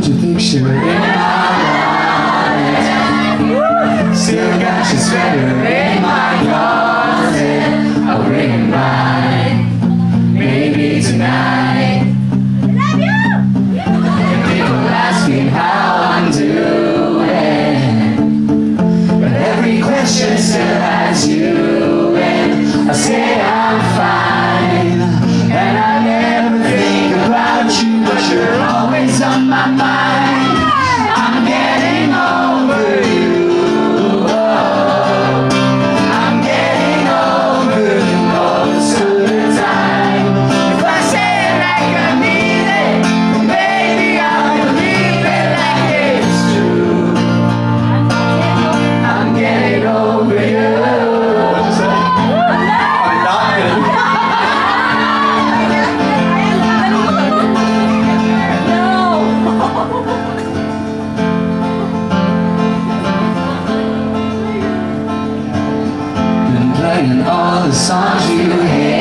crucifixion in my life. Still got your sweater. Playing all the songs you hate